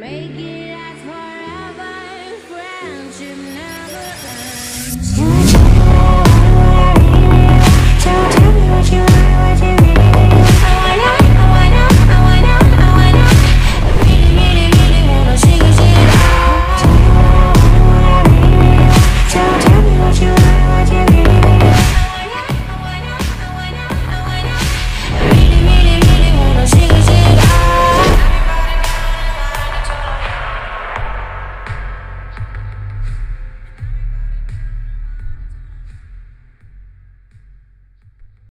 make it last forever. Friendship.